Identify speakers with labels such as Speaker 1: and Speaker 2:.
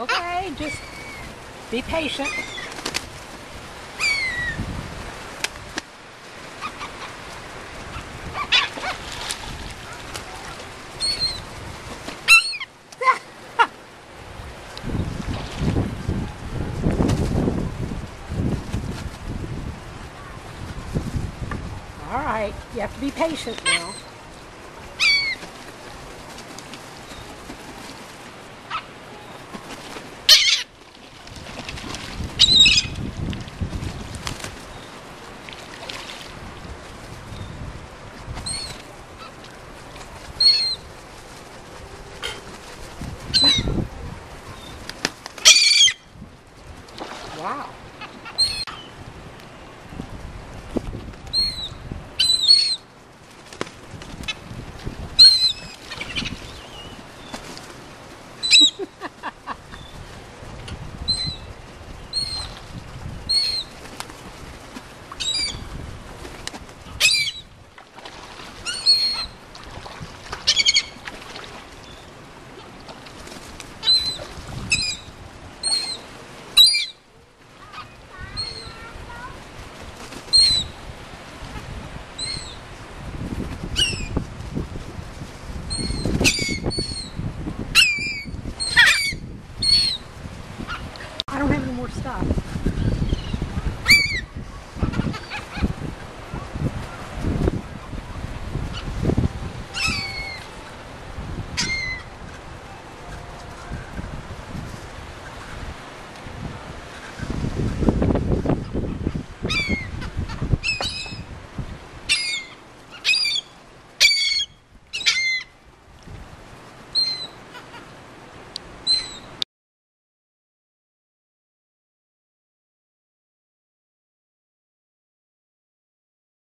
Speaker 1: Okay, just be patient. All right, you have to be patient now. wow. stop.